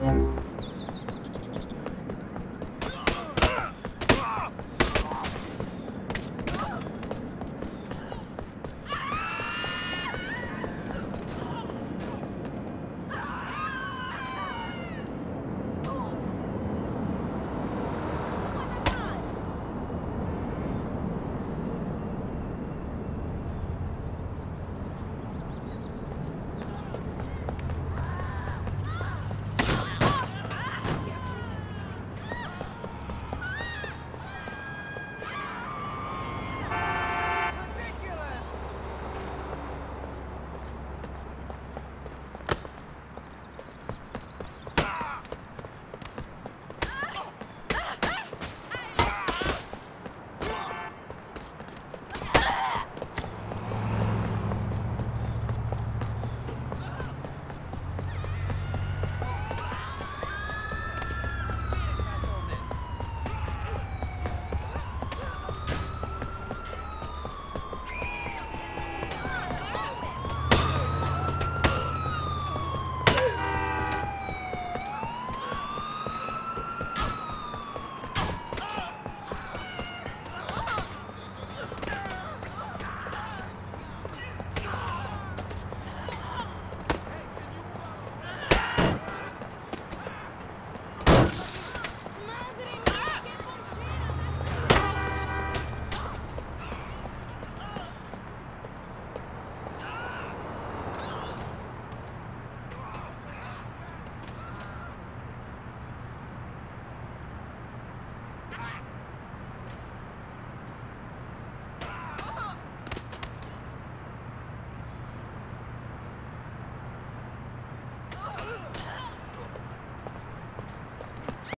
嗯